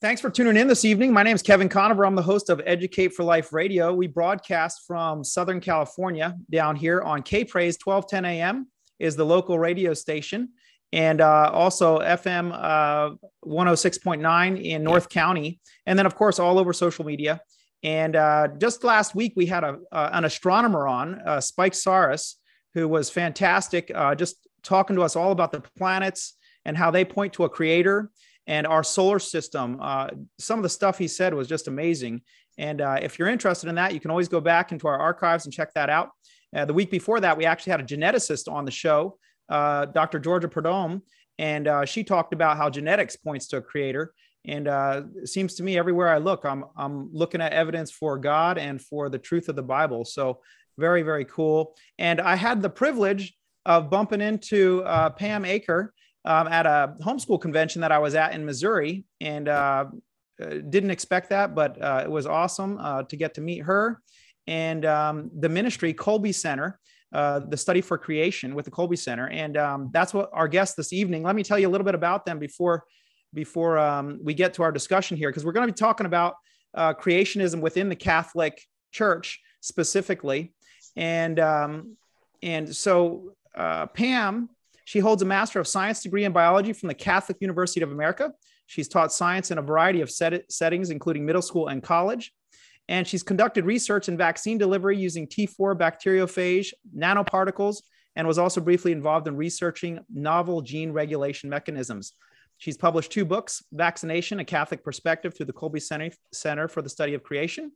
Thanks for tuning in this evening. My name is Kevin Conover. I'm the host of Educate for Life Radio. We broadcast from Southern California down here on K Praise 1210 AM is the local radio station. And uh, also FM uh, 106.9 in North County. And then, of course, all over social media. And uh, just last week, we had a, an astronomer on, uh, Spike Psarris, who was fantastic, uh, just talking to us all about the planets and how they point to a creator and our solar system. Uh, some of the stuff he said was just amazing. And uh, if you're interested in that, you can always go back into our archives and check that out. Uh, the week before that, we actually had a geneticist on the show, uh, Dr. Georgia Purdom, and uh, she talked about how genetics points to a creator. And uh, it seems to me everywhere I look, I'm, I'm looking at evidence for God and for the truth of the Bible. So very, very cool. And I had the privilege of bumping into Pam Acker um, at a homeschool convention that I was at in Missouri, and uh, uh, didn't expect that, but uh, it was awesome uh, to get to meet her and um, the ministry Kolbe Center. Uh, the study for creation with the Kolbe Center, and um, that's what our guest this evening. Let me tell you a little bit about them before before um, we get to our discussion here, because we're going to be talking about uh, creationism within the Catholic Church specifically, and um, and so Pam she holds a Master of Science degree in biology from the Catholic University of America. She's taught science in a variety of set- settings, including middle school and college. And she's conducted research in vaccine delivery using T4 bacteriophage nanoparticles and was also briefly involved in researching novel gene regulation mechanisms. She's published two books Vaccination, a Catholic Perspective through the Kolbe Center for the Study of Creation,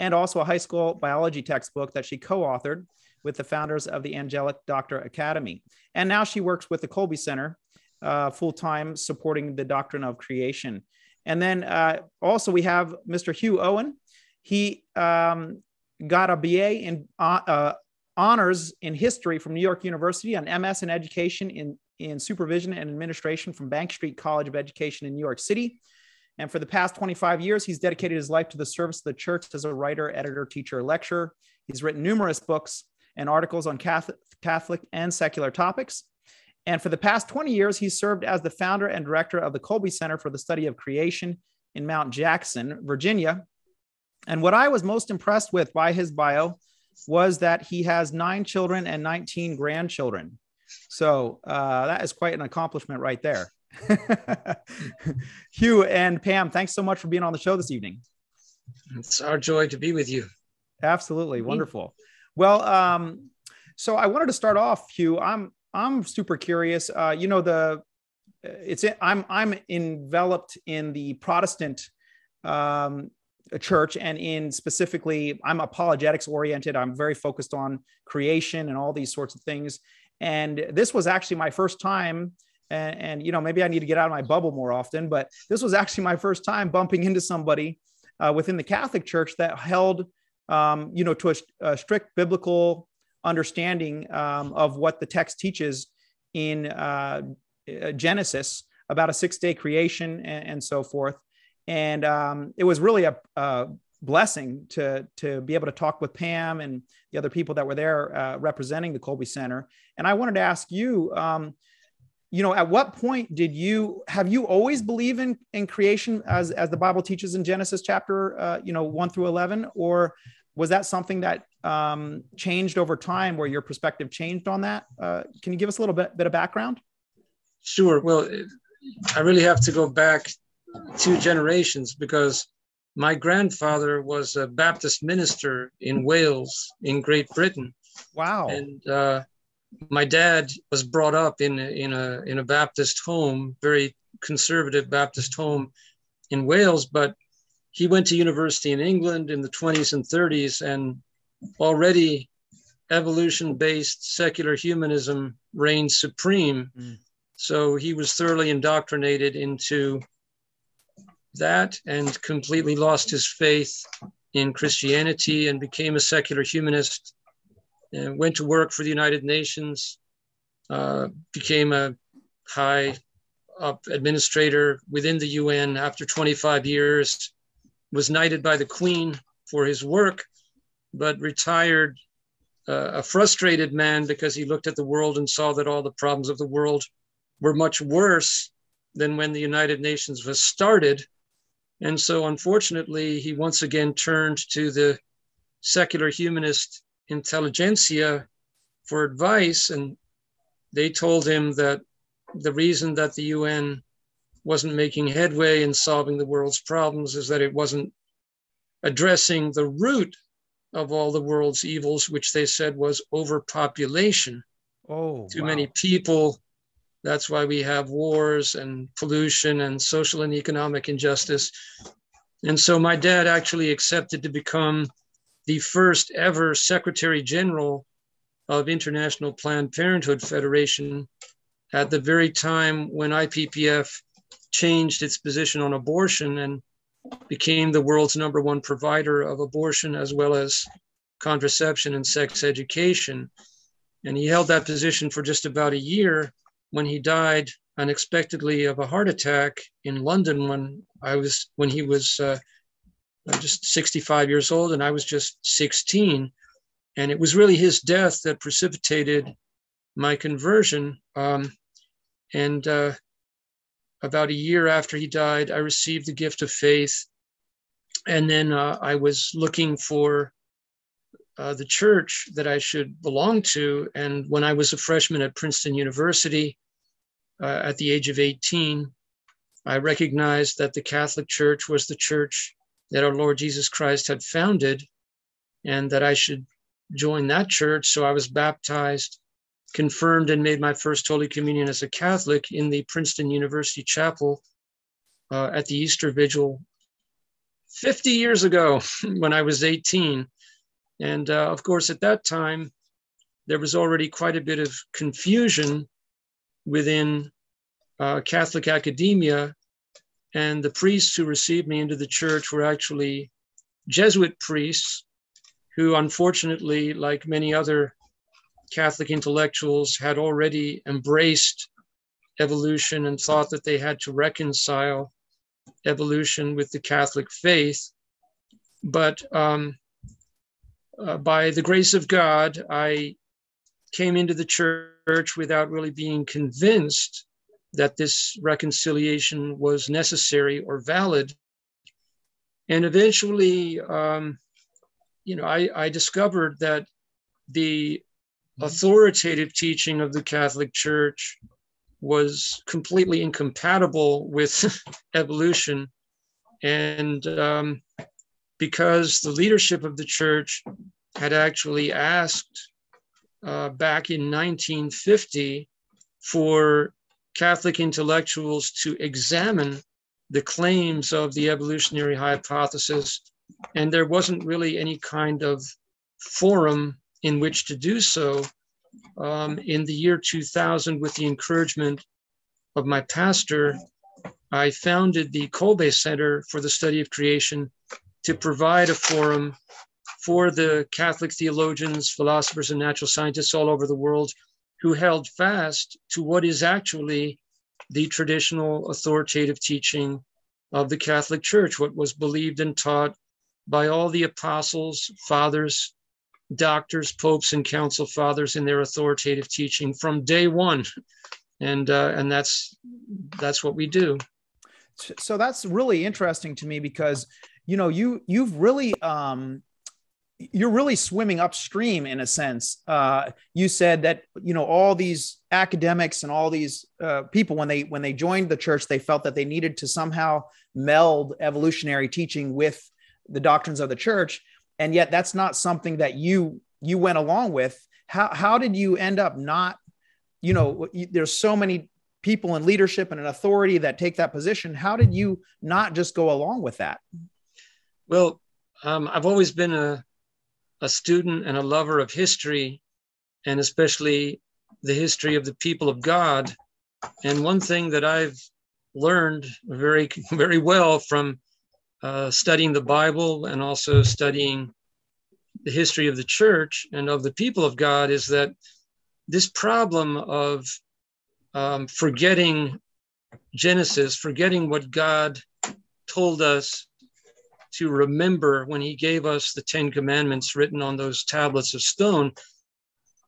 and also a high school biology textbook that she co authored with the founders of the Angelic Doctor Academy. And now she works with the Kolbe Center uh, full time, supporting the doctrine of creation. And then uh, also we have Mr. Hugh Owen. He um, got a BA in uh, uh honors in history from New York University, an MS in education in, in supervision and administration from Bank Street College of Education in New York City. And for the past 25 years, he's dedicated his life to the service of the church as a writer, editor, teacher, lecturer. He's written numerous books and articles on Catholic, Catholic and secular topics. And for the past 20 years, he served as the founder and director of the Kolbe Center for the Study of Creation in Mount Jackson, Virginia. And what I was most impressed with by his bio was that he has nine children and 19 grandchildren. So uh, that is quite an accomplishment right there. Hugh and Pam, thanks so much for being on the show this evening. It's our joy to be with you. Absolutely. Wonderful. Well, um, so I wanted to start off, Hugh. I'm I'm super curious. Uh, you know, the it's I'm I'm enveloped in the Protestant um, church, and in specifically, I'm apologetics oriented. I'm very focused on creation and all these sorts of things. And this was actually my first time. And, and you know, maybe I need to get out of my bubble more often, but this was actually my first time bumping into somebody uh, within the Catholic Church that held um, you know, to a, a strict biblical understanding um, of what the text teaches in uh, Genesis about a six day creation and, and, so forth. And um, it was really a, a, blessing to, to be able to talk with Pam and the other people that were there uh, representing the Kolbe Center. And I wanted to ask you, um, you know at what point did you have you always believe in in creation as as the bible teaches in genesis chapter uh, you know 1 through 11 or was that something that um, changed over time where your perspective changed on that? Uh, can you give us a little bit, bit of background? Sure. Well i really have to go back two generations because my grandfather was a baptist minister in wales in great britain. Wow. And uh, my dad was brought up in a, in a in a Baptist home, very conservative Baptist home in Wales, but he went to university in England in the 20s and 30s, and already evolution-based secular humanism reigned supreme. Mm. So he was thoroughly indoctrinated into that and completely lost his faith in Christianity and became a secular humanist and went to work for the United Nations, uh, became a high up administrator within the UN after 25 years, was knighted by the Queen for his work, but retired uh, a frustrated man because he looked at the world and saw that all the problems of the world were much worse than when the United Nations was started. And so, unfortunately, he once again turned to the secular humanist intelligentsia for advice. And they told him that the reason that the UN wasn't making headway in solving the world's problems is that it wasn't addressing the root of all the world's evils, which they said was overpopulation. Oh, too wow. many people. That's why we have wars and pollution and social and economic injustice. And so my dad actually accepted to become the first ever Secretary General of International Planned Parenthood Federation at the very time when IPPF changed its position on abortion and became the world's number one provider of abortion as well as contraception and sex education. And he held that position for just about a year when he died unexpectedly of a heart attack in London when I was when he was uh, just 65 years old and I was just 16. And it was really his death that precipitated my conversion. Um, and uh, about a year after he died, I received the gift of faith. And then uh, I was looking for uh, the church that I should belong to. And when I was a freshman at Princeton University uh, at the age of 18, I recognized that the Catholic Church was the church that our Lord Jesus Christ had founded and that I should join that church. So I was baptized, confirmed, and made my first Holy Communion as a Catholic in the Princeton University Chapel uh, at the Easter Vigil 50 years ago when I was 18. And uh, of course, at that time, there was already quite a bit of confusion within uh, Catholic academia. And the priests who received me into the church were actually Jesuit priests who, unfortunately, like many other Catholic intellectuals, had already embraced evolution and thought that they had to reconcile evolution with the Catholic faith. But um, uh, by the grace of God, I came into the church without really being convinced that this reconciliation was necessary or valid. And eventually, um, you know, I, I discovered that the authoritative teaching of the Catholic Church was completely incompatible with evolution. And um, because the leadership of the church had actually asked uh, back in 1950 for Catholic intellectuals to examine the claims of the evolutionary hypothesis, and there wasn't really any kind of forum in which to do so. Um, in the year 2000, with the encouragement of my pastor, I founded the Kolbe Center for the Study of Creation to provide a forum for the Catholic theologians, philosophers, and natural scientists all over the world who held fast to what is actually the traditional authoritative teaching of the Catholic Church, what was believed and taught by all the apostles, fathers, doctors, popes, and council fathers in their authoritative teaching from day one. And, uh, and that's, that's what we do. So that's really interesting to me because, you know, you, you've really, um, you're really swimming upstream in a sense. Uh, you said that you know all these academics and all these uh, people when they when they joined the church, they felt that they needed to somehow meld evolutionary teaching with the doctrines of the church, and yet that's not something that you you went along with. How how did you end up not? You know, there's so many people in leadership and in authority that take that position. How did you not just go along with that? Well, um, I've always been a a student and a lover of history, and especially the history of the people of God. And one thing that I've learned very, very well from uh, studying the Bible and also studying the history of the church and of the people of God is that this problem of um, forgetting Genesis, forgetting what God told us to remember when he gave us the Ten Commandments written on those tablets of stone.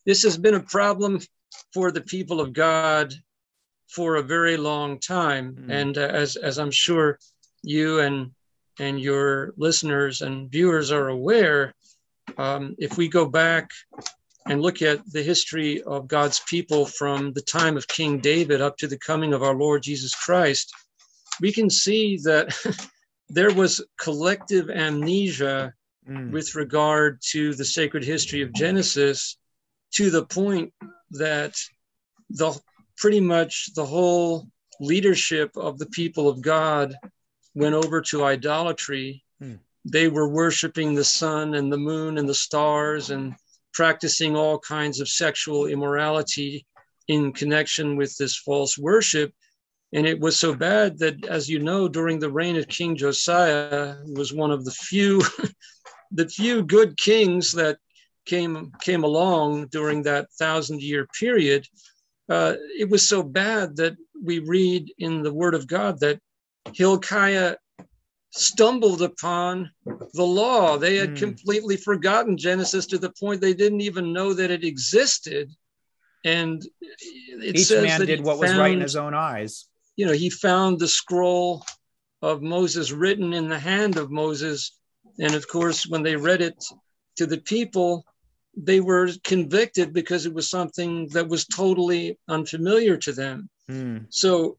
This has been a problem for the people of God for a very long time. Mm. And uh, as, as I'm sure you and and your listeners and viewers are aware, um, if we go back and look at the history of God's people from the time of King David up to the coming of our Lord Jesus Christ, we can see that there was collective amnesia mm. with regard to the sacred history of Genesis to the point that the pretty much the whole leadership of the people of God went over to idolatry. Mm. They were worshiping the sun and the moon and the stars and practicing all kinds of sexual immorality in connection with this false worship. And it was so bad that, as you know, during the reign of King Josiah, was one of the few, the few good kings that came came along during that thousand year period. Uh, it was so bad that we read in the Word of God that Hilkiah stumbled upon the law. They had mm. completely forgotten Genesis to the point they didn't even know that it existed. And it each man did what was right in his own eyes. You know, he found the scroll of Moses written in the hand of Moses. And of course, when they read it to the people, they were convicted because it was something that was totally unfamiliar to them. Mm. So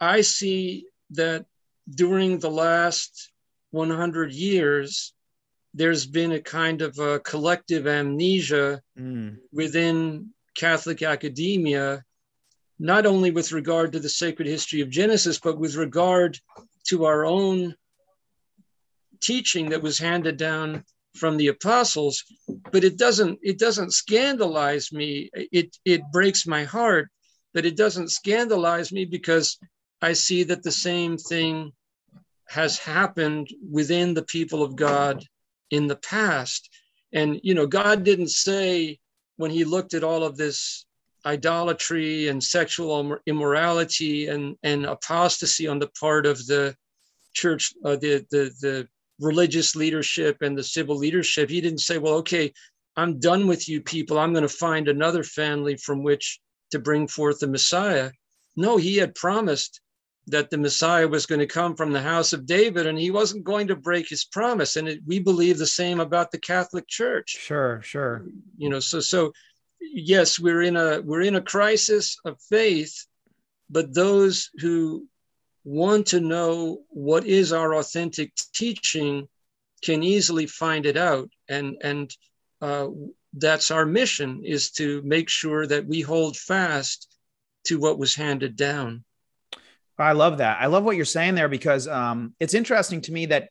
I see that during the last 100 years, there's been a kind of a collective amnesia mm. within Catholic academia, not only with regard to the sacred history of Genesis, but with regard to our own teaching that was handed down from the apostles but it doesn't it doesn't scandalize me it it breaks my heart but it doesn't scandalize me because I see that the same thing has happened within the people of God in the past. And, you know, God didn't say when he looked at all of this idolatry and sexual immorality and, and apostasy on the part of the church, uh, the, the, the religious leadership and the civil leadership, he didn't say, well, okay, I'm done with you people. I'm going to find another family from which to bring forth the Messiah. No, he had promised that the Messiah was going to come from the house of David and he wasn't going to break his promise. And it, we believe the same about the Catholic Church. Sure, sure. You know, so so yes, we're in a we're in a crisis of faith, but those who want to know what is our authentic teaching can easily find it out and and uh, that's our mission is to make sure that we hold fast to what was handed down I love that. I love what you're saying there because um, it's interesting to me that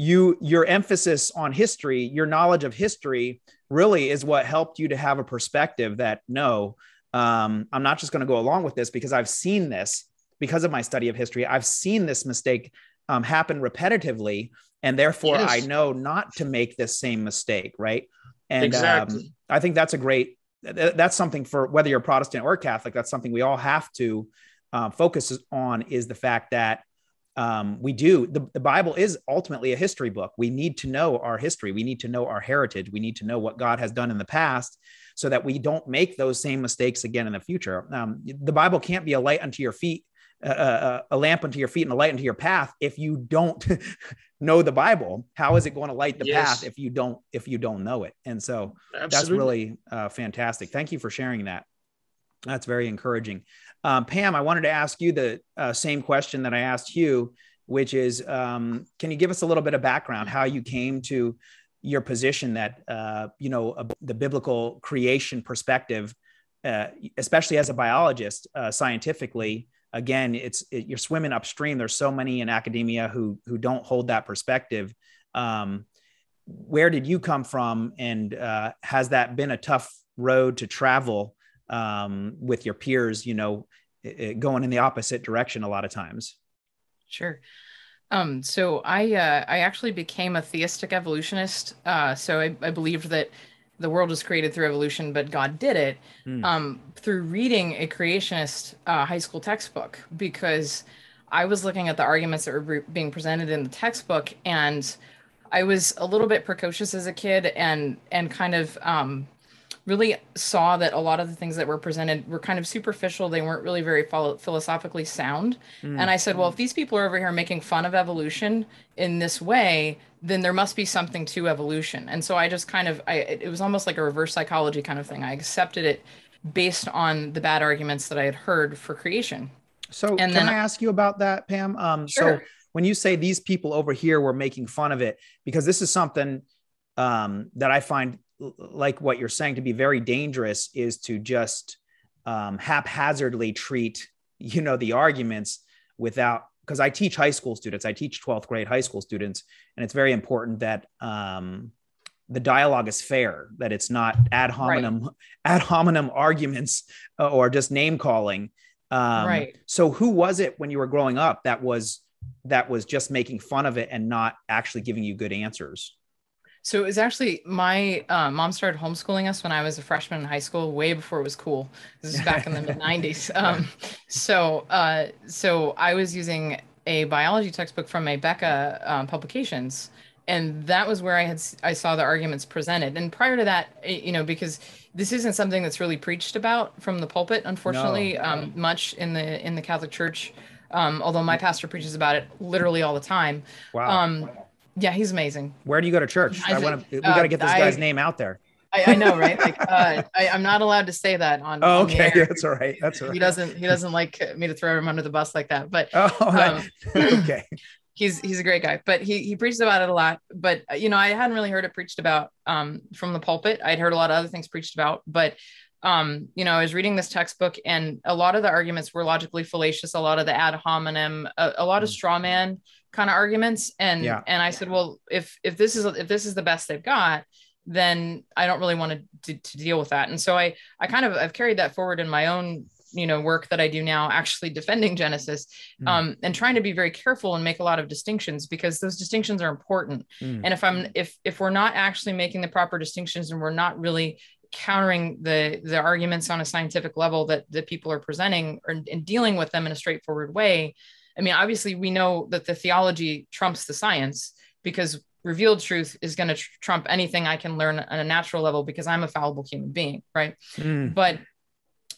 you your emphasis on history, your knowledge of history, really is what helped you to have a perspective that no, um, I'm not just going to go along with this because I've seen this because of my study of history. I've seen this mistake um, happen repetitively, and therefore yes. I know not to make this same mistake. Right. And um. I think that's a great. That's something for whether you're Protestant or Catholic. That's something we all have to uh, focuses on is the fact that um, we do the, the bible is ultimately a history book. We need to know our history. We need to know our heritage. We need to know what god has done in the past so that we don't make those same mistakes again in the future. Um, the bible can't be a light unto your feet uh, uh a lamp unto your feet and a light unto your path if you don't know the bible. How is it going to light the yes. path if you don't if you don't know it? And so Absolutely. that's really uh, fantastic. Thank you for sharing that. That's very encouraging um, Pam, I wanted to ask you the uh, same question that I asked Hugh, which is um, can you give us a little bit of background how you came to your position that, uh, you know, the biblical creation perspective, uh, especially as a biologist, uh, scientifically, again, it's it, you're swimming upstream. There's so many in academia who who don't hold that perspective. Um, where did you come from, and uh, has that been a tough road to travel um, with your peers, you know, it, going in the opposite direction a lot of times. Sure. Um, so I uh, I actually became a theistic evolutionist. Uh, so I, I believed that the world was created through evolution, but God did it mm. um, through reading a creationist uh, high school textbook because I was looking at the arguments that were being presented in the textbook, and I was a little bit precocious as a kid, and and kind of um, really saw that a lot of the things that were presented were kind of superficial. They weren't really very philosophically sound. Mm. And I said, well, if these people are over here making fun of evolution in this way, then there must be something to evolution. And so I just kind of, I, it was almost like a reverse psychology kind of thing. I accepted it based on the bad arguments that I had heard for creation. So and can I ask you about that, Pam? Um, sure. So when you say these people over here were making fun of it, because this is something um, that I find like what you're saying to be very dangerous is to just um, haphazardly treat you know the arguments without because I teach high school students, I teach 12th grade high school students, and it's very important that um, the dialogue is fair, that it's not ad hominem right. ad hominem arguments uh, or just name calling. Um, right. So, who was it when you were growing up that was that was just making fun of it and not actually giving you good answers? So it was actually my uh, mom started homeschooling us when I was a freshman in high school, way before it was cool. This is back in the mid '90s. Um, so, uh, so I was using a biology textbook from Abeka um, Publications, and that was where I had I saw the arguments presented. And prior to that, eh, you know, because this isn't something that's really preached about from the pulpit, unfortunately, no. um, much in the in the Catholic Church. Um, although my pastor preaches about it literally all the time. Wow. Um, yeah, he's amazing. Where do you go to church? I, I want to. We got to uh, get this guy's I, name out there. I, I, know, right? Like, uh, I, am not allowed to say that on. Oh, okay, on that's all right. That's all right. He doesn't. He doesn't like me to throw him under the bus like that. But oh, um, okay. He's he's a great guy, but he he preaches about it a lot. But you know, I hadn't really heard it preached about um, from the pulpit. I'd heard a lot of other things preached about, but um, you know, I was reading this textbook, and a lot of the arguments were logically fallacious. A lot of the ad hominem, a, a lot of mm. straw man kind of arguments and yeah. and i said well if if this is if this is the best they've got then i don't really want to, to, to deal with that and so i i kind of i've carried that forward in my own you know work that i do now actually defending genesis mm. um, and trying to be very careful and make a lot of distinctions because those distinctions are important mm. and if i'm if if we're not actually making the proper distinctions and we're not really countering the the arguments on a scientific level that that people are presenting or, and dealing with them in a straightforward way I mean, obviously, we know that the theology trumps the science because revealed truth is going to tr- trump anything I can learn on a natural level because I'm a fallible human being, right? Mm. But,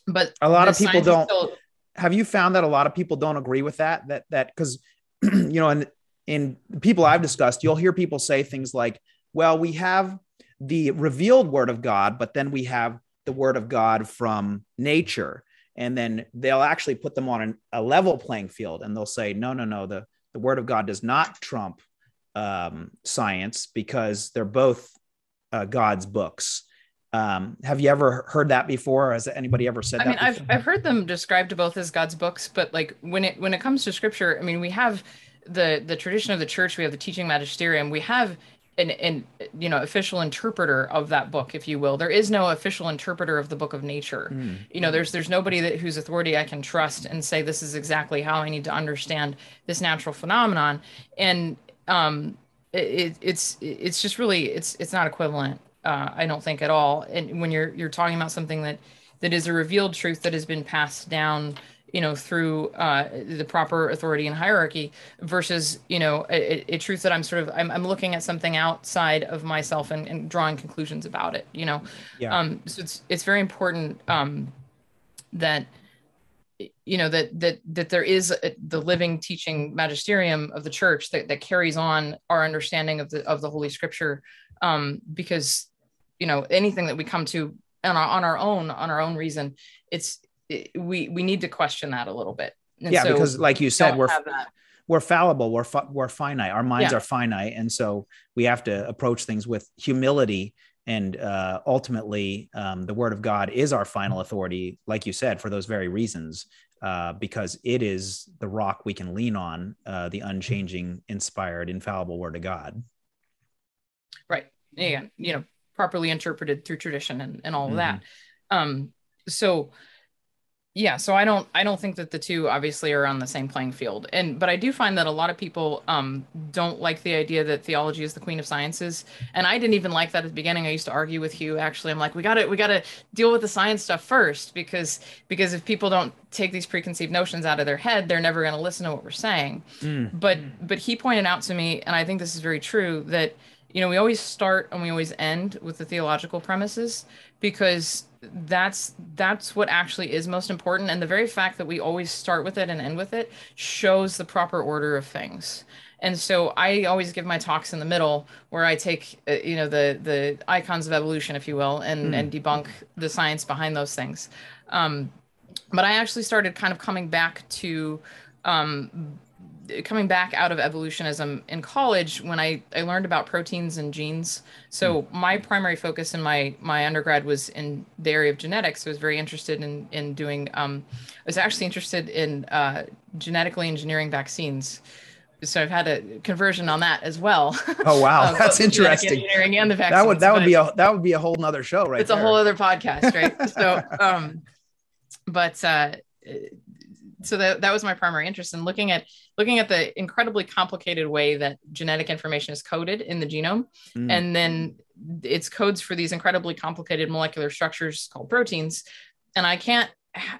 but a lot of people don't. Still, have you found that a lot of people don't agree with that? That that because you know, in in people I've discussed, you'll hear people say things like, "Well, we have the revealed word of God, but then we have the word of God from nature." And then they'll actually put them on an, a level playing field and they'll say no no no the, the word of god does not trump um, science because they're both uh, god's books. Um, have you ever heard that before? Has anybody ever said I that mean I've, I've heard them described both as god's books but like when it when it comes to scripture i mean we have the the tradition of the church we have the teaching magisterium we have an, an you know official interpreter of that book if you will. There is no official interpreter of the book of nature. Mm. you know there's there's nobody that whose authority i can trust and say this is exactly how i need to understand this natural phenomenon. And um it, it's it's just really it's it's not equivalent uh, i don't think at all. And when you're you're talking about something that that is a revealed truth that has been passed down you know through uh, the proper authority and hierarchy versus you know a, a, truth that i'm sort of i'm, I'm looking at something outside of myself and, and drawing conclusions about it you know yeah. um so it's it's very important um that you know that that that there is a, the living teaching magisterium of the church that, that carries on our understanding of the of the holy scripture um because you know anything that we come to on our, on our own on our own reason it's we we need to question that a little bit. And yeah, so because like you said, we're we're fallible, we're fi- we're finite. Our minds yeah. are finite, and so we have to approach things with humility. And uh, ultimately, um, the Word of God is our final authority, like you said, for those very reasons, uh, because it is the rock we can lean on, uh, the unchanging, inspired, infallible Word of God. Right. Yeah. You know, properly interpreted through tradition and, and all of mm-hmm. that. Um, so yeah so i don't i don't think that the two obviously are on the same playing field. And but i do find that a lot of people um, don't like the idea that theology is the queen of sciences. And i didn't even like that at the beginning. I used to argue with hugh actually. I'm like we got to we got to deal with the science stuff first because because if people don't take these preconceived notions out of their head they're never going to listen to what we're saying. Mm. but but he pointed out to me and i think this is very true that you know, we always start and we always end with the theological premises because that's that's what actually is most important. And the very fact that we always start with it and end with it shows the proper order of things. And so i always give my talks in the middle where i take uh, you know the the icons of evolution if you will and mm. and debunk the science behind those things. Um, but i actually started kind of coming back to um, coming back out of evolutionism in college when I, I learned about proteins and genes. So mm. my primary focus in my my undergrad was in the area of genetics. I was very interested in in doing. Um, I was actually interested in uh, genetically engineering vaccines. So I've had a conversion on that as well. Oh wow, that's interesting. Engineering and the vaccines. That would that would be a that would be a whole nother show, right? It's there. a whole other podcast, right? so, um, but uh, so that, that was my primary interest in looking at looking at the incredibly complicated way that genetic information is coded in the genome mm. and then it's codes for these incredibly complicated molecular structures called proteins and i can't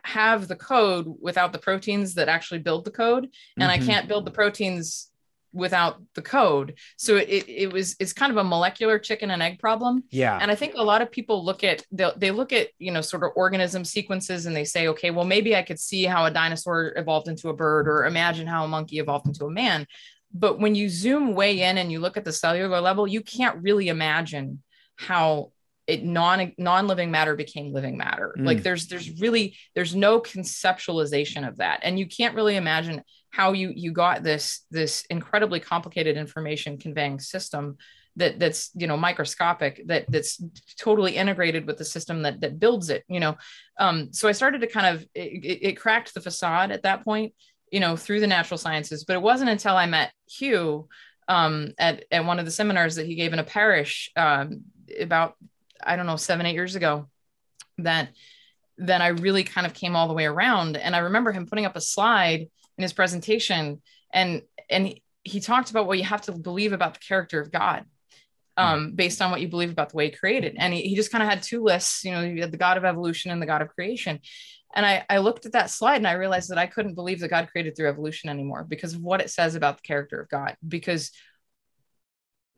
have the code without the proteins that actually build the code and mm-hmm. i can't build the proteins without the code. So it, it was it's kind of a molecular chicken and egg problem. Yeah. And I think a lot of people look at they they look at you know sort of organism sequences and they say, okay, well maybe I could see how a dinosaur evolved into a bird or imagine how a monkey evolved into a man. But when you zoom way in and you look at the cellular level, you can't really imagine how it non non-living matter became living matter. Mm. Like there's there's really there's no conceptualization of that. And you can't really imagine how you you got this this incredibly complicated information conveying system that that's you know microscopic that that's totally integrated with the system that that builds it you know? Um, so i started to kind of it, it, cracked the facade at that point you know through the natural sciences but it wasn't until i met hugh um, at, at one of the seminars that he gave in a parish um, about i don't know seven eight years ago that then i really kind of came all the way around and i remember him putting up a slide in his presentation and and he talked about what you have to believe about the character of god um, based on what you believe about the way he created and he, he just kind of had two lists you know you had the god of evolution and the god of creation and I, I looked at that slide and I realized that I couldn't believe that God created through evolution anymore because of what it says about the character of God. Because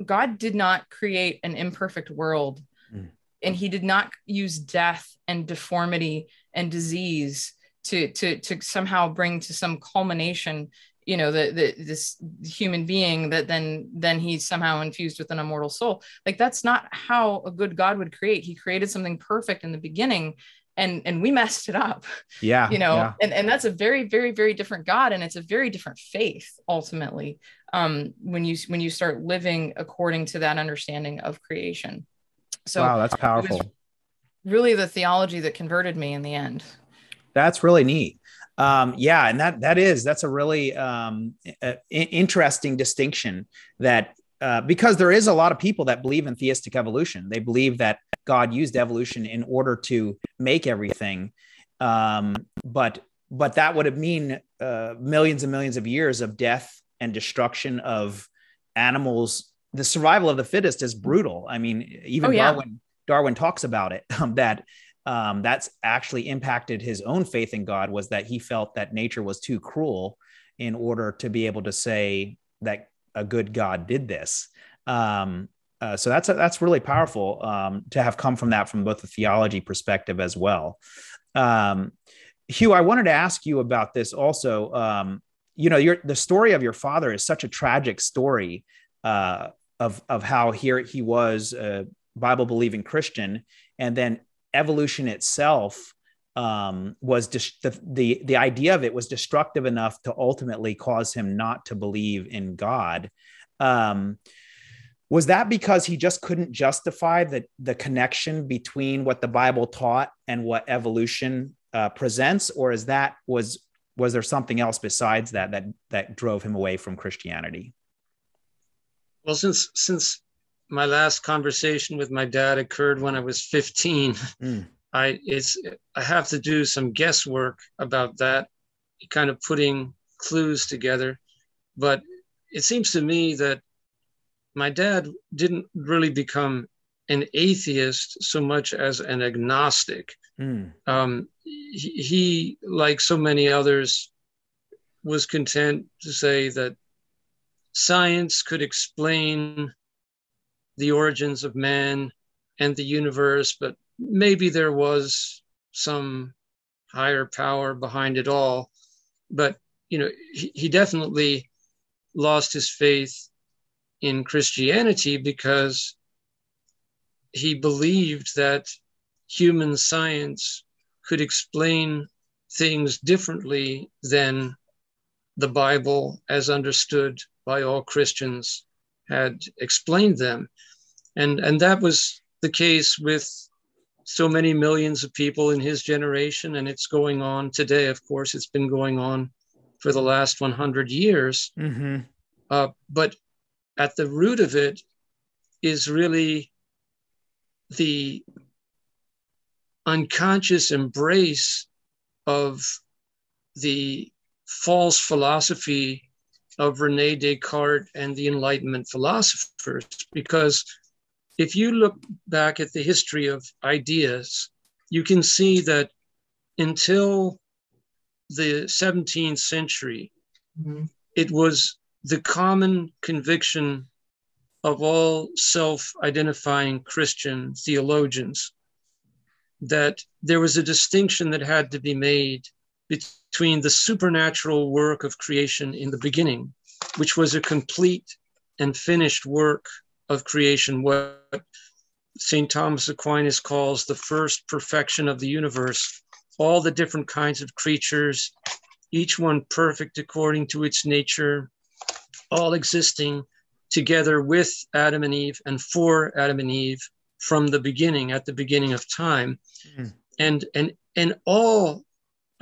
God did not create an imperfect world mm. And he did not use death and deformity and disease to to to somehow bring to some culmination you know the, the this human being that then then he's somehow infused with an immortal soul. Like that's not how a good god would create. He created something perfect in the beginning and and we messed it up yeah you know? yeah. and and that's a very very very different god and it's a very different faith ultimately um when you when you start living according to that understanding of creation so wow that's powerful really the theology that converted me in the end that's really neat. Um, yeah, and that that is that's a really um, a, interesting distinction that uh, because there is a lot of people that believe in theistic evolution. They believe that God used evolution in order to make everything, um, but but that would have mean uh, millions and millions of years of death and destruction of animals. The survival of the fittest is brutal. I mean, even oh, yeah. Darwin Darwin talks about it that um, that's actually impacted his own faith in God was that he felt that nature was too cruel in order to be able to say that a good God did this. Um, uh, so that's that's really powerful um, to have come from that from both the theology perspective as well. Um, Hugh, I wanted to ask you about this also. Um, you know, your the story of your father is such a tragic story uh, of of how here he was a Bible believing Christian, and then evolution itself um, was dis- the, the the idea of it was destructive enough to ultimately cause him not to believe in God. Um, was that because he just couldn't justify the the connection between what the Bible taught and what evolution uh, presents, or is that was was there something else besides that that that drove him away from Christianity? Well, since since my last conversation with my dad occurred when I was 15. Mm. I it's I have to do some guesswork about that, kind of putting clues together. But it seems to me that my dad didn't really become an atheist so much as an agnostic. Mm. Um, he, he, like so many others, was content to say that science could explain the origins of man and the universe, but maybe there was some higher power behind it all. But, you know, he, he definitely lost his faith in Christianity because he believed that human science could explain things differently than the Bible, as understood by all Christians, had explained them. And, and that was the case with so many millions of people in his generation, and it's going on today. Of course, it's been going on for the last 100 years. Mm-hmm. Uh, but at the root of it is really the unconscious embrace of the false philosophy of Rene Descartes and the Enlightenment philosophers. Because if you look back at the history of ideas, you can see that until the 17th century, mm-hmm. it was the common conviction of all self identifying Christian theologians that there was a distinction that had to be made between the supernatural work of creation in the beginning, which was a complete and finished work of creation, what St. Thomas Aquinas calls the first perfection of the universe, all the different kinds of creatures, each one perfect according to its nature, all existing together with Adam and Eve and for Adam and Eve from the beginning, at the beginning of time. Mm. And, and, and all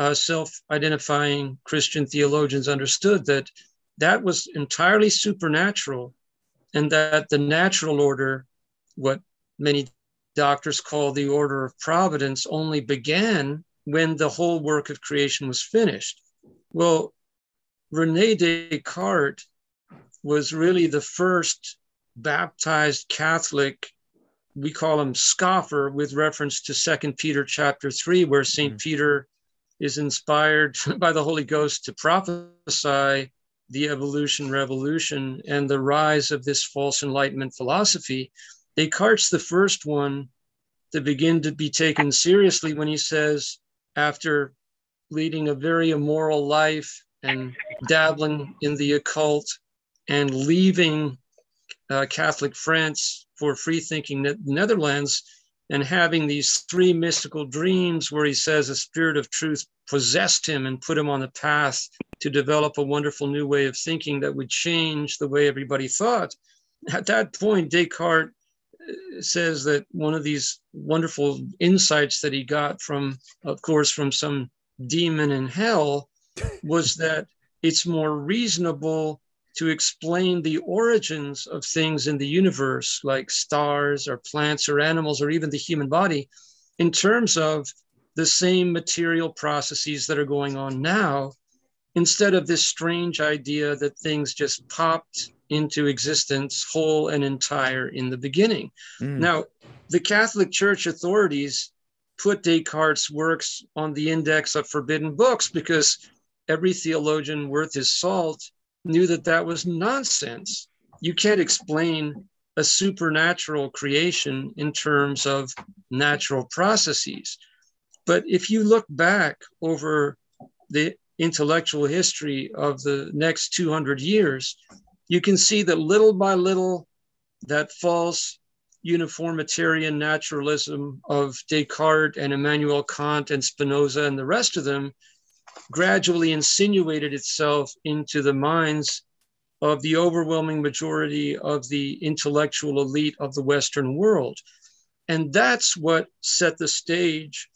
uh, self identifying Christian theologians understood that that was entirely supernatural and that the natural order, what many doctors call the order of providence, only began when the whole work of creation was finished. Well, Rene Descartes was really the first baptized Catholic, we call him scoffer, with reference to Second Peter chapter 3, where St. Mm-hmm. Peter is inspired by the Holy Ghost to prophesy the evolution revolution and the rise of this false enlightenment philosophy. Descartes, the first one to begin to be taken seriously when he says, after leading a very immoral life and dabbling in the occult and leaving uh, Catholic France for free thinking Netherlands and having these three mystical dreams where he says a spirit of truth possessed him and put him on the path to develop a wonderful new way of thinking that would change the way everybody thought. At that point, Descartes uh, says that one of these wonderful insights that he got from, of course, from some demon in hell was that it's more reasonable to explain the origins of things in the universe, like stars or plants or animals or even the human body, in terms of the same material processes that are going on now, instead of this strange idea that things just popped into existence whole and entire in the beginning. Mm. Now, the Catholic Church authorities put Descartes' works on the index of forbidden books because every theologian worth his salt knew that that was nonsense. You can't explain a supernatural creation in terms of natural processes. But if you look back over the intellectual history of the next 200 years, you can see that little by little, that false uniformitarian naturalism of Descartes and Immanuel Kant and Spinoza and the rest of them gradually insinuated itself into the minds of the overwhelming majority of the intellectual elite of the Western world. And that's what set the stage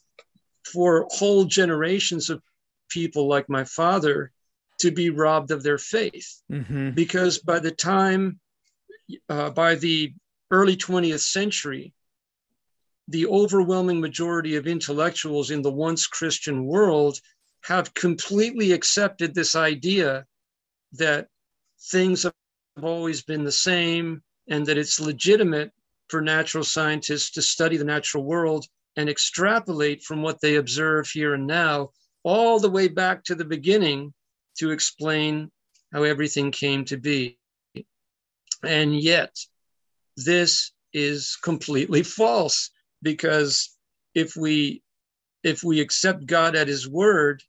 for whole generations of people like my father to be robbed of their faith. Mm-hmm. Because by the time, uh, by the early 20th century, the overwhelming majority of intellectuals in the once Christian world have completely accepted this idea that things have always been the same and that it's legitimate for natural scientists to study the natural world and extrapolate from what they observe here and now all the way back to the beginning to explain how everything came to be. And yet, this is completely false because if we if we accept God at his word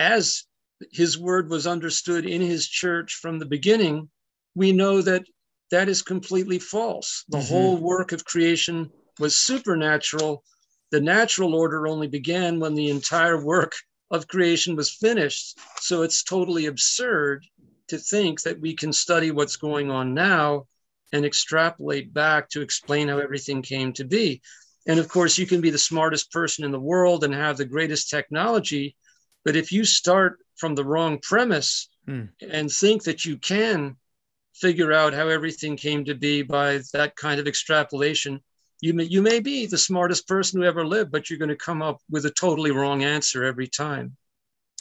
as his word was understood in his church from the beginning, we know that that is completely false. The mm-hmm. whole work of creation was supernatural. The natural order only began when the entire work of creation was finished. So it's totally absurd to think that we can study what's going on now and extrapolate back to explain how everything came to be. And of course, you can be the smartest person in the world and have the greatest technology. But if you start from the wrong premise hmm. and think that you can figure out how everything came to be by that kind of extrapolation, you may, you may be the smartest person who ever lived, but you're going to come up with a totally wrong answer every time.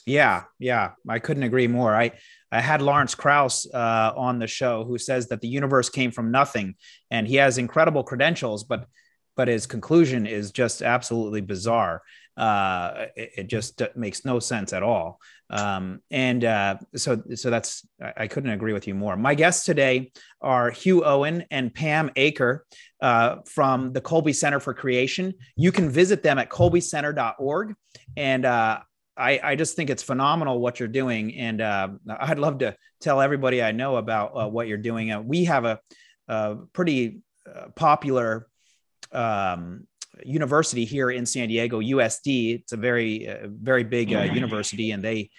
Yeah, yeah, I couldn't agree more. I I had Lawrence Krauss uh, on the show who says that the universe came from nothing, and he has incredible credentials, but but his conclusion is just absolutely bizarre. Uh, it, it, just makes no sense at all. Um, and uh, so so that's I, couldn't agree with you more. My guests today are Hugh Owen and Pam Acker uh, from the Kolbe Center for Creation. You can visit them at kolbecenter.org, and uh, I, I just think it's phenomenal what you're doing, and uh, I'd love to tell everybody I know about uh, what you're doing. Uh, we have a, a pretty uh, popular um, university here in San Diego, USD. It's a very uh, very big uh, university, and they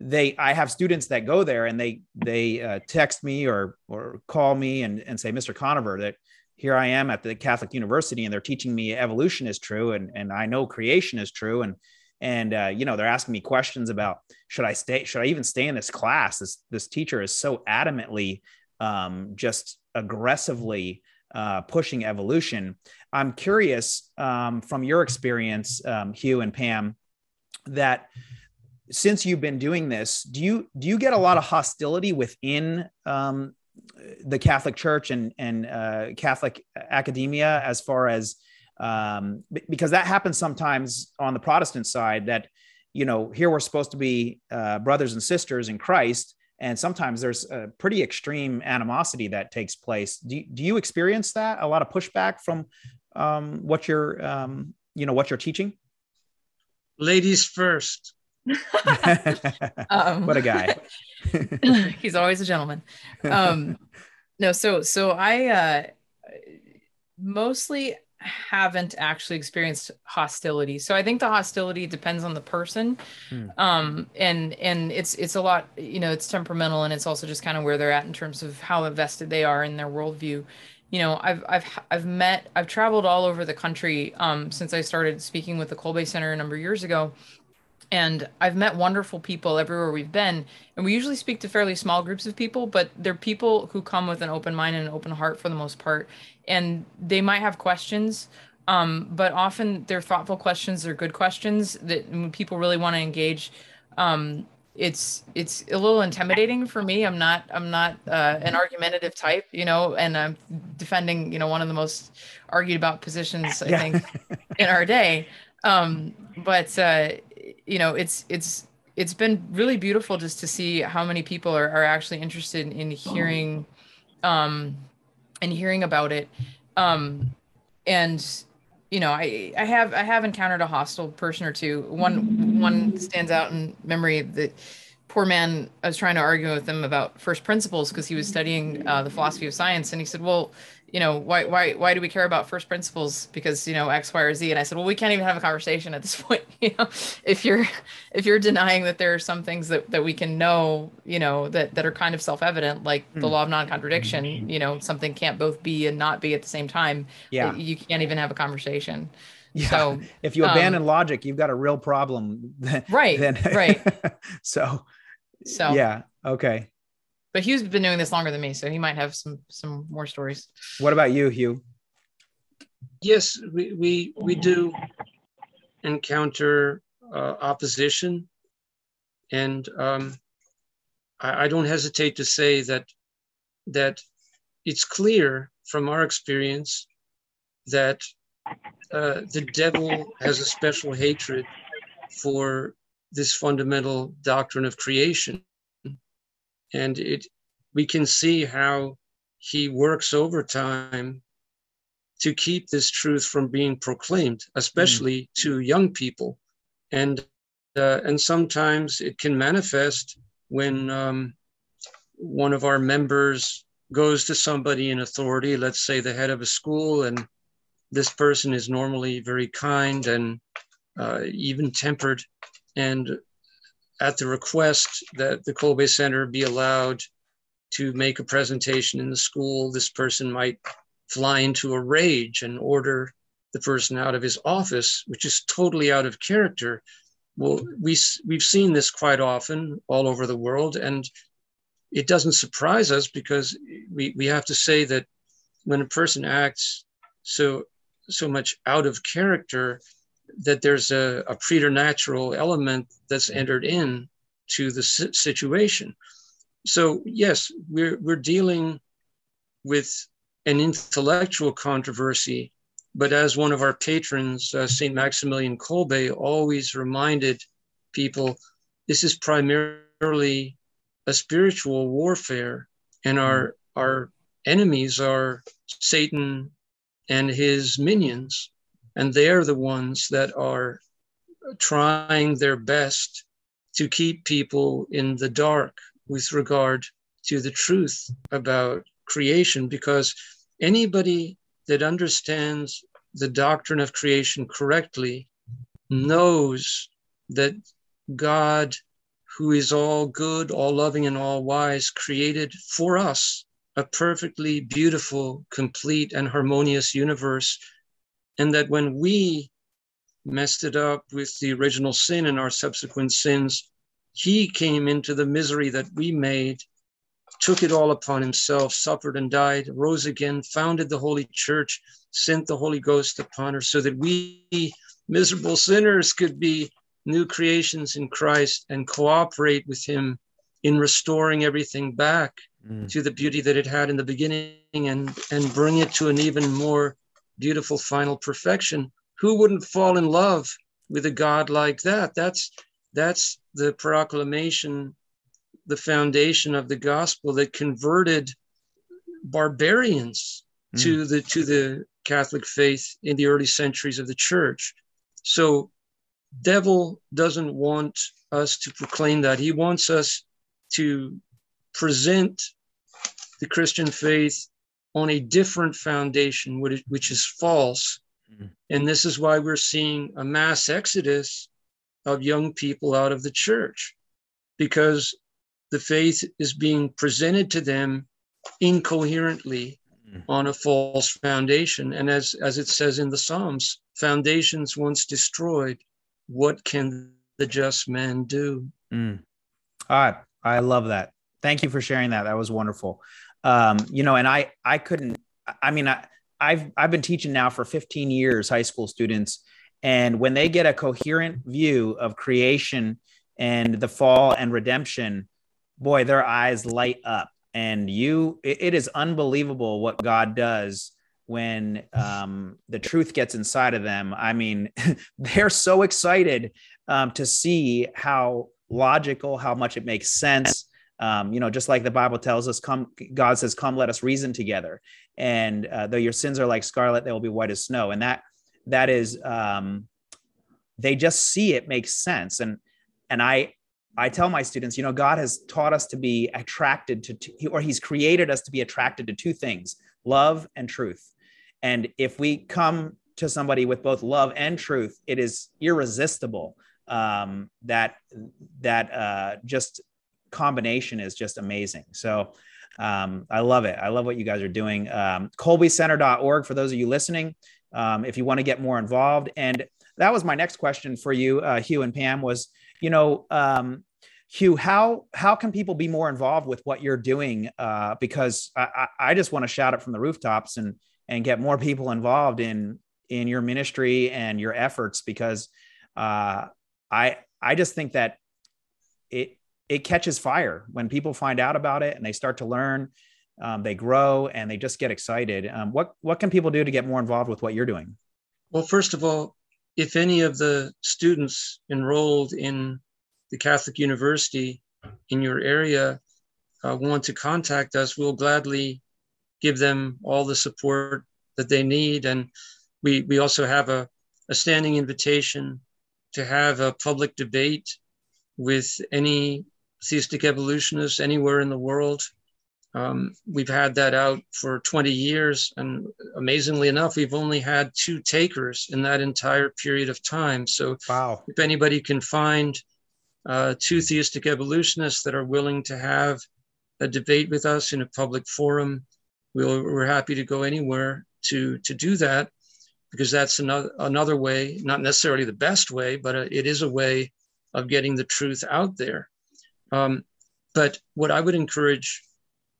they I have students that go there, and they they text me or or call me and and say, Mr. Conover, that here I am at the Catholic University, and they're teaching me evolution is true, and and I know creation is true, and and uh, you know they're asking me questions about should i stay should i even stay in this class this this teacher is so adamantly um, just aggressively uh, pushing evolution i'm curious um, from your experience um, hugh and pam that since you've been doing this do you do you get a lot of hostility within um, the catholic church and and uh, catholic academia as far as um, because that happens sometimes on the Protestant side that, you know, here we're supposed to be uh, brothers and sisters in Christ. And sometimes there's a pretty extreme animosity that takes place. Do, do you experience that? A lot of pushback from um, what you're, um, you know, what you're teaching? Ladies first. um, what a guy. he's always a gentleman. Um, no, so, so I, uh, mostly haven't actually experienced hostility so i think the hostility depends on the person hmm. um and and it's it's a lot you know it's temperamental and it's also just kind of where they're at in terms of how invested they are in their worldview you know i've i've i've met i've traveled all over the country um since i started speaking with the kolbe center a number of years ago and I've met wonderful people everywhere we've been. And we usually speak to fairly small groups of people, but they're people who come with an open mind and an open heart for the most part. And they might have questions, um, but often they're thoughtful questions. They're good questions that people really want to engage. Um, it's it's a little intimidating for me. I'm not I'm not uh, an argumentative type, you know, and I'm defending you know one of the most argued about positions I yeah. think in our day. Um, but uh, you know, it's it's it's been really beautiful just to see how many people are, are actually interested in hearing um and hearing about it. Um and you know, I I have I have encountered a hostile person or two. One one stands out in memory that poor man I was trying to argue with him about first principles because he was studying uh, the philosophy of science and he said, "Well, you know why why why do we care about first principles because you know x y or z and i said well we can't even have a conversation at this point you know if you're if you're denying that there are some things that, that we can know you know that that are kind of self-evident like the hmm. law of non-contradiction you know something can't both be and not be at the same time yeah you can't even have a conversation yeah. So if you abandon um, logic, you've got a real problem. right. Then, right. so, so yeah. Okay but Hugh's been doing this longer than me, so he might have some some more stories. What about you, Hugh? Yes, we we, we do encounter uh, opposition, and um, I, I don't hesitate to say that that it's clear from our experience that uh, the devil has a special hatred for this fundamental doctrine of creation and it we can see how he works overtime to keep this truth from being proclaimed, especially mm. to young people. And uh, and sometimes it can manifest when um, one of our members goes to somebody in authority, let's say the head of a school, and this person is normally very kind and uh, even tempered. And at the request that the Kolbe Center be allowed to make a presentation in the school, this person might fly into a rage and order the person out of his office, which is totally out of character. Well, we, we've seen this quite often all over the world, and it doesn't surprise us because we, we have to say that when a person acts so so much out of character that there's a, a preternatural element that's entered in to the situation. So yes we're, we're dealing with an intellectual controversy but as one of our patrons uh, st maximilian kolbe always reminded people this is primarily a spiritual warfare, and our our enemies are Satan and his minions, and they are the ones that are trying their best to keep people in the dark with regard to the truth about creation because anybody that understands the doctrine of creation correctly knows that God who is all good, all loving, and all wise, created for us a perfectly beautiful, complete, and harmonious universe. And that when we messed it up with the original sin and our subsequent sins, he came into the misery that we made, took it all upon himself, suffered and died, rose again, founded the Holy Church, sent the Holy Ghost upon her so that we, miserable sinners, could be new creations in Christ and cooperate with Him in restoring everything back mm. to the beauty that it had in the beginning and, and bring it to an even more beautiful final perfection. Who wouldn't fall in love with a God like that? That's that's the proclamation, the foundation of the gospel that converted barbarians mm. to the to the Catholic faith in the early centuries of the church. So devil doesn't want us to proclaim that. He wants us to present the Christian faith on a different foundation, which is false. Mm-hmm. And this is why we're seeing a mass exodus of young people out of the church, because the faith is being presented to them incoherently mm-hmm. on a false foundation. And as, as it says in the Psalms, foundations once destroyed what can the just man do? Mm. I I love that. Thank you for sharing that. That was wonderful. Um, you know, and I I couldn't. I mean, I I've I've been teaching now for 15 years, high school students, and when they get a coherent view of creation and the fall and redemption, boy, their eyes light up. And you, it, it is unbelievable what God does when um, the truth gets inside of them. I mean, they're so excited um, to see how logical, how much it makes sense. Um, you know, just like the Bible tells us, "Come," God says, "Come, let us reason together." And uh, though your sins are like scarlet, they will be white as snow. And that that is, um, they just see it makes sense. And and I I tell my students, you know, God has taught us to be attracted to, or He's created us to be attracted to two things: love and truth. And if we come to somebody with both love and truth, it is irresistible. Um, that that uh, just combination is just amazing. So um, I love it. I love what you guys are doing. Um, KolbeCenter.org for those of you listening, um, if you want to get more involved. And that was my next question for you, uh, Hugh and Pam. Was you know, um, Hugh, how how can people be more involved with what you're doing? Uh, because I, I just want to shout it from the rooftops and and get more people involved in in your ministry and your efforts because uh, I I just think that it it catches fire when people find out about it and they start to learn, um, they grow and they just get excited. Um, what what can people do to get more involved with what you're doing? Well, first of all, if any of the students enrolled in the Catholic University in your area uh, want to contact us, we'll gladly give them all the support that they need. And we, we also have a, a standing invitation to have a public debate with any theistic evolutionists anywhere in the world. Um, we've had that out for 20 years, and amazingly enough, we've only had two takers in that entire period of time. So, wow. if anybody can find uh, two theistic evolutionists that are willing to have a debate with us in a public forum, we'll, we're happy to go anywhere to to do that because that's another another way, not necessarily the best way, but it is a way of getting the truth out there. Um, but what I would encourage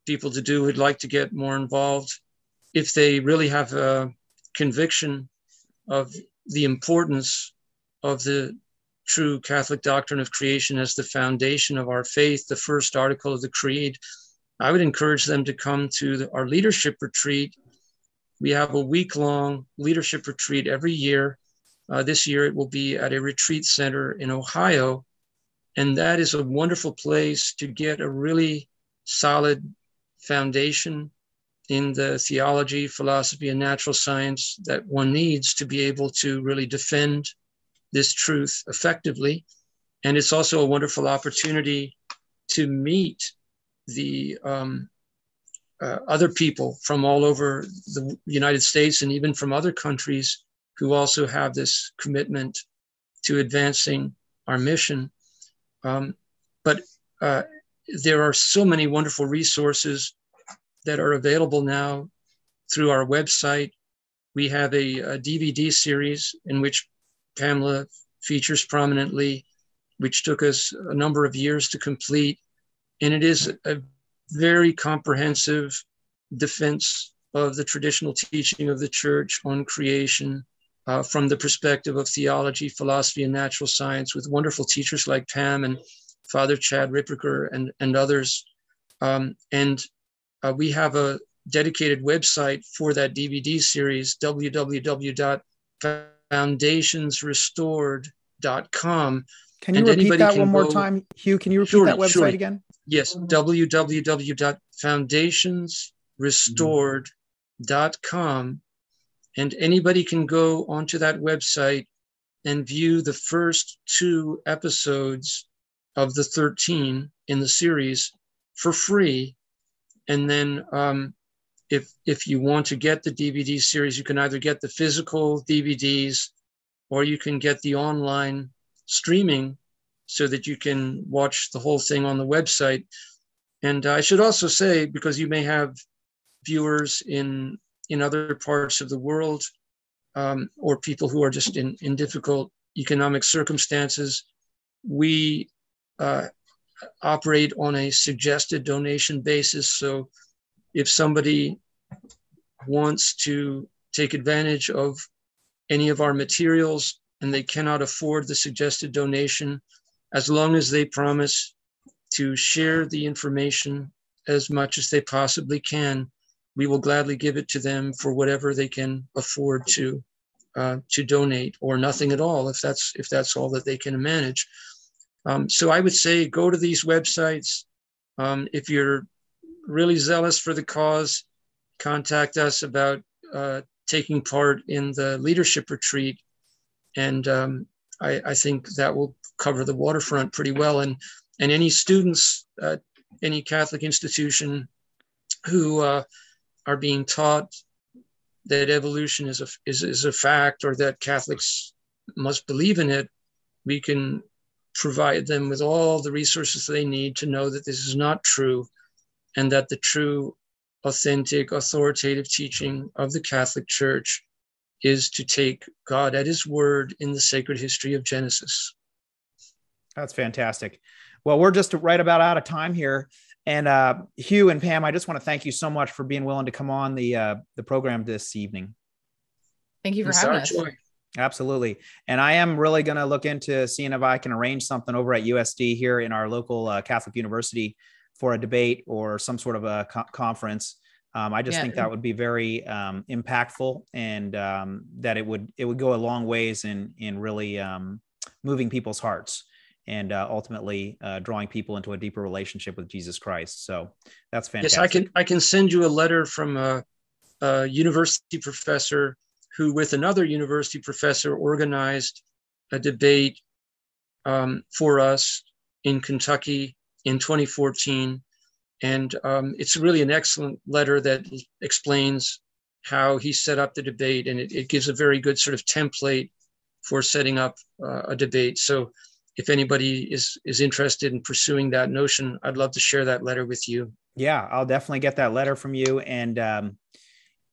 people to do who'd like to get more involved, if they really have a conviction of the importance of the true Catholic doctrine of creation as the foundation of our faith, the first article of the Creed, I would encourage them to come to the, our leadership retreat. We have a week long leadership retreat every year. Uh, this year it will be at a retreat center in Ohio. And that is a wonderful place to get a really solid foundation in the theology, philosophy, and natural science that one needs to be able to really defend this truth effectively. And it's also a wonderful opportunity to meet the um, uh, other people from all over the United States and even from other countries who also have this commitment to advancing our mission. Um, but uh, there are so many wonderful resources that are available now through our website. We have a, a DVD series in which Pamela features prominently, which took us a number of years to complete. And it is a very comprehensive defense of the traditional teaching of the church on creation uh, from the perspective of theology, philosophy, and natural science with wonderful teachers like Pam and Father Chad Ripperger and, and others. Um, and uh, we have a dedicated website for that DVD series, www.foundationsrestored.com. Can you and repeat that one more time, Hugh? Can you repeat that website surely. again? Yes, www.foundationsrestored.com. And anybody can go onto that website and view the first two episodes of the 13 in the series for free. And then um, if, if you want to get the DVD series, you can either get the physical DVDs or you can get the online streaming so that you can watch the whole thing on the website. And I should also say, because you may have viewers in in other parts of the world, um, or people who are just in, in difficult economic circumstances, we uh, operate on a suggested donation basis. So if somebody wants to take advantage of any of our materials and they cannot afford the suggested donation, as long as they promise to share the information as much as they possibly can, we will gladly give it to them for whatever they can afford to uh, to donate, or nothing at all if that's if that's all that they can manage. Um, so I would say go to these websites. Um, if you're really zealous for the cause, contact us about uh, taking part in the leadership retreat, and um, I, I, think that will cover the waterfront pretty well. And and any students, any Catholic institution who uh, are being taught that evolution is a is, is a fact or that Catholics must believe in it, we can provide them with all the resources they need to know that this is not true and that the true authentic authoritative teaching of the Catholic Church is to take God at his word in the sacred history of Genesis. That's fantastic. Well, we're just right about out of time here. And uh, Hugh and Pam, I just want to thank you so much for being willing to come on the uh, the program this evening. Thank you for it's having us. Joy. Absolutely. And I am really going to look into seeing if I can arrange something over at USD here in our local uh, Catholic university for a debate or some sort of a co- conference. Um, I just yeah. think that would be very um, impactful and um, that it would it would go a long ways in in really um, moving people's hearts and uh, ultimately uh, drawing people into a deeper relationship with Jesus Christ. So that's fantastic. Yes, I can I can send you a letter from a, a university professor who, with another university professor, organized a debate um, for us in Kentucky in 2014. And um, it's really an excellent letter that explains how he set up the debate, and it, it gives a very good sort of template for setting up uh, a debate. So, if anybody is is interested in pursuing that notion, I'd love to share that letter with you. Yeah, I'll definitely get that letter from you, and um,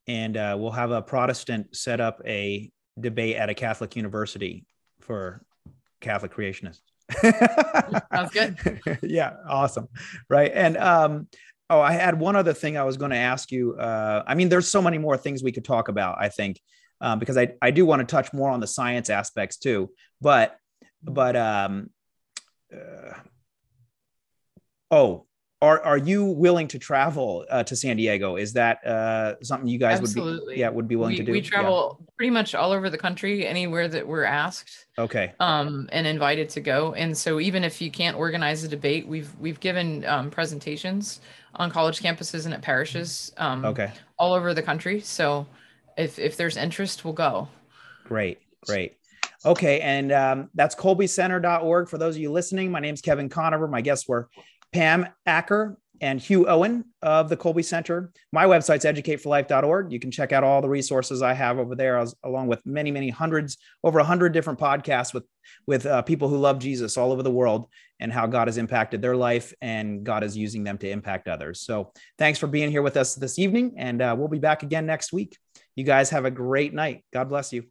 and uh, we'll have a Protestant set up a debate at a Catholic university for Catholic creationists. Sounds good. yeah, awesome. Right. And um, oh, I had one other thing I was going to ask you. Uh, I mean, there's so many more things we could talk about, I think, um, because I, I do want to touch more on the science aspects too. But, but, um, uh, oh, are are you willing to travel uh, to San Diego? Is that uh, something you guys Absolutely. would be yeah would be willing we, to do? We travel yeah. pretty much all over the country, anywhere that we're asked. Okay. Um, and invited to go. And so even if you can't organize a debate, we've we've given um, presentations on college campuses and at parishes. Um, okay. All over the country. So if if there's interest, we'll go. Great, great. Okay, and um, that's kolbecenter.org. For those of you listening, my name is Kevin Conover. My guests were Pam Acker and Hugh Owen of the Kolbe Center. My website's educateforlife.org. You can check out all the resources I have over there, as, along with many, many hundreds, over a hundred different podcasts with with uh, people who love Jesus all over the world and how God has impacted their life and God is using them to impact others. So, thanks for being here with us this evening, and uh, we'll be back again next week. You guys have a great night. God bless you.